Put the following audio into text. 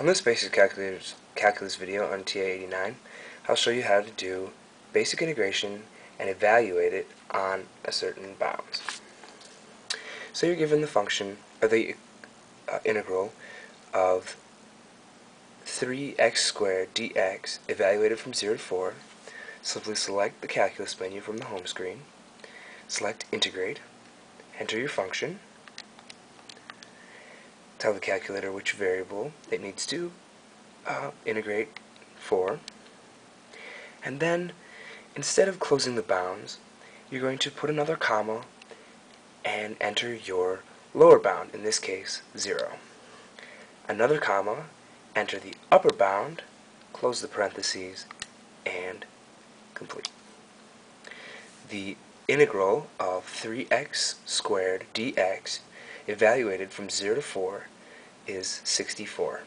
On this basic calculus, calculus video on TI-89, I'll show you how to do basic integration and evaluate it on a certain bounds. So you're given the function, or the uh, integral of 3x squared dx evaluated from 0 to 4. Simply select the calculus menu from the home screen, select integrate, enter your function, tell the calculator which variable it needs to uh, integrate for, and then instead of closing the bounds, you're going to put another comma and enter your lower bound, in this case 0. Another comma, enter the upper bound, close the parentheses, and complete. The integral of 3x squared dx evaluated from 0 to 4 is 64.